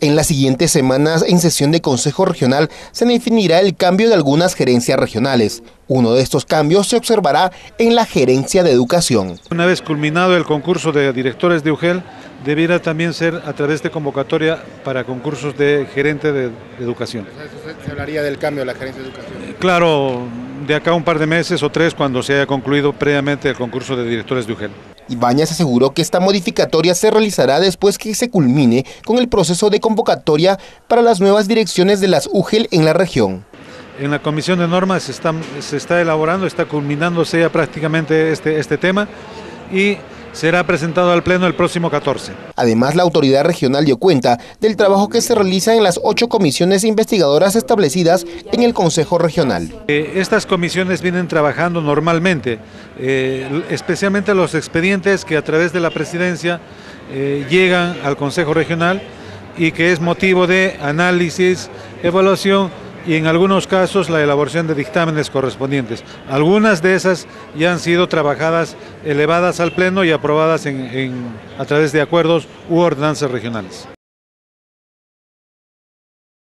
En las siguientes semanas, en sesión de Consejo Regional, se definirá el cambio de algunas gerencias regionales. Uno de estos cambios se observará en la gerencia de educación. Una vez culminado el concurso de directores de UGEL, debiera también ser a través de convocatoria para concursos de gerente de, educación. ¿Se hablaría del cambio de la gerencia de educación? Claro, de acá un par de meses o tres cuando se haya concluido previamente el concurso de directores de UGEL. Ibañez aseguró que esta modificatoria se realizará después que se culmine con el proceso de convocatoria para las nuevas direcciones de las UGEL en la región. En la comisión de normas se está, se está elaborando, está culminándose ya prácticamente este, este tema y será presentado al Pleno el próximo 14. Además, la autoridad regional dio cuenta del trabajo que se realiza en las ocho comisiones investigadoras establecidas en el Consejo Regional. Eh, estas comisiones vienen trabajando normalmente, eh, especialmente los expedientes que a través de la presidencia eh, llegan al Consejo Regional y que es motivo de análisis, evaluación y en algunos casos la elaboración de dictámenes correspondientes. Algunas de esas ya han sido trabajadas, elevadas al Pleno y aprobadas en, a través de acuerdos u ordenanzas regionales.